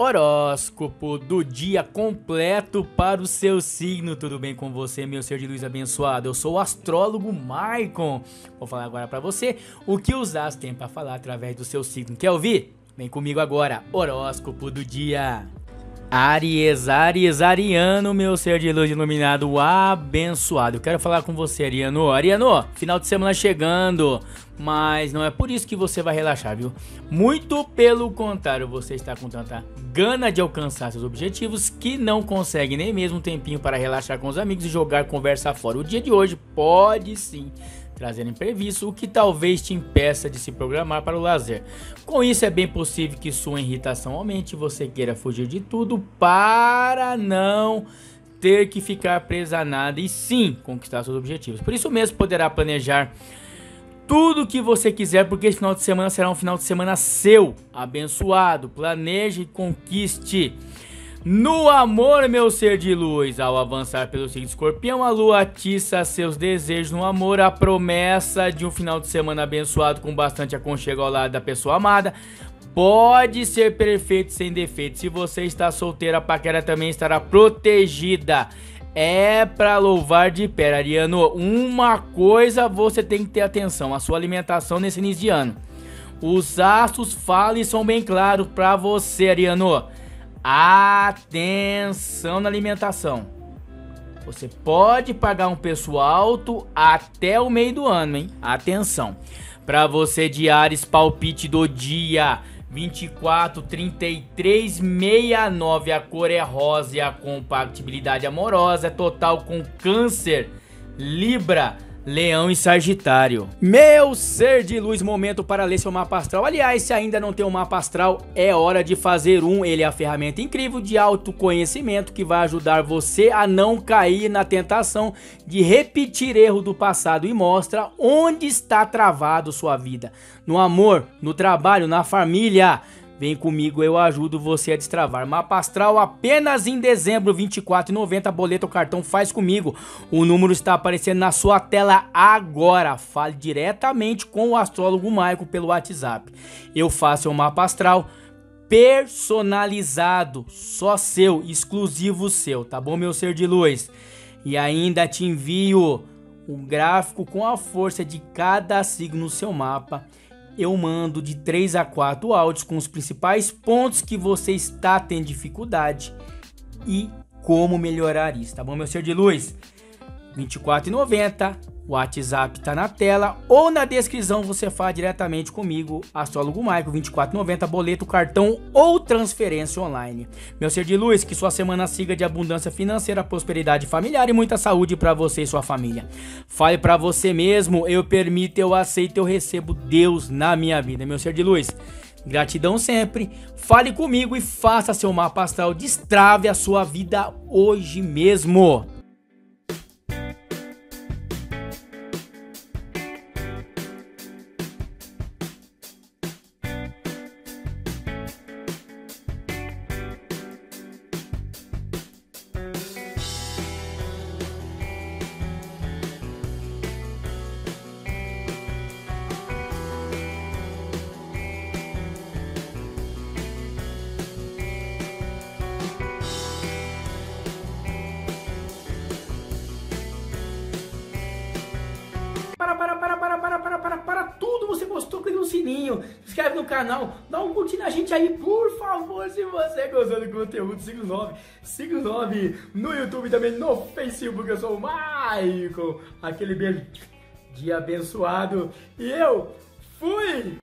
Horóscopo do dia completo para o seu signo. Tudo bem com você, meu ser de luz abençoado? Eu sou o astrólogo Maicon. Vou falar agora para você o que os astros têm para falar através do seu signo. Quer ouvir? Vem comigo agora. Horóscopo do dia. Aries, Aries, Ariano, meu ser de luz iluminado abençoado. Eu quero falar com você, Ariano. Ariano, final de semana chegando, mas não é por isso que você vai relaxar, viu? Muito pelo contrário, você está com tanta gana de alcançar seus objetivos que não consegue nem mesmo um tempinho para relaxar com os amigos e jogar conversa fora. O dia de hoje pode sim trazer imprevisto, o que talvez te impeça de se programar para o lazer. Com isso, é bem possível que sua irritação aumente e você queira fugir de tudo para não ter que ficar presa a nada e sim conquistar seus objetivos. Por isso mesmo, poderá planejar tudo que você quiser, porque esse final de semana será um final de semana seu, abençoado. Planeje e conquiste. No amor, meu ser de luz, ao avançar pelo signo escorpião, a lua atiça seus desejos no amor, a promessa de um final de semana abençoado com bastante aconchego ao lado da pessoa amada. Pode ser perfeito sem defeito. Se você está solteira, a paquera também estará protegida. É para louvar de pé, Ariano. Uma coisa você tem que ter atenção: a sua alimentação nesse início de ano. Os astros falam e são bem claros para você, Ariano. Atenção na alimentação. Você pode pagar um preço alto até o meio do ano, hein? Atenção. Para você de Ares, palpite do dia 24 33 69. A cor é rosa e a compatibilidade amorosa é total com Câncer, Libra Leão e Sagitário. Meu ser de luz, momento para ler seu mapa astral. Aliás, se ainda não tem um mapa astral, é hora de fazer um. Ele é a ferramenta incrível de autoconhecimento que vai ajudar você a não cair na tentação de repetir erro do passado e mostra onde está travado sua vida. No amor, no trabalho, na família. Vem comigo, eu ajudo você a destravar. Mapa astral apenas em dezembro, 24,90. Boleto ou cartão faz comigo. O número está aparecendo na sua tela agora. Fale diretamente com o astrólogo Maico pelo WhatsApp. Eu faço o mapa astral personalizado, só seu, exclusivo seu, tá bom, meu ser de luz? E ainda te envio um gráfico com a força de cada signo no seu mapa eu mando de 3 a 4 áudios com os principais pontos que você está tendo dificuldade e como melhorar isso, tá bom, meu ser de luz? R$ 24,90 o WhatsApp tá na tela ou na descrição você fala diretamente comigo, astrólogo Maico, 2490, boleto, cartão ou transferência online. Meu ser de luz, que sua semana siga de abundância financeira, prosperidade familiar e muita saúde para você e sua família. Fale para você mesmo, eu permito, eu aceito, eu recebo Deus na minha vida. Meu ser de luz, Gratidão sempre. Fale comigo e faça seu mapa astral. Destrave a sua vida hoje mesmo. Sininho, se inscreve no canal, dá um curtir na gente aí, por favor, se você gostou do conteúdo, siga o 9, siga o 9 no YouTube também, no Facebook, eu sou o Michael, aquele beijo de abençoado, e eu fui!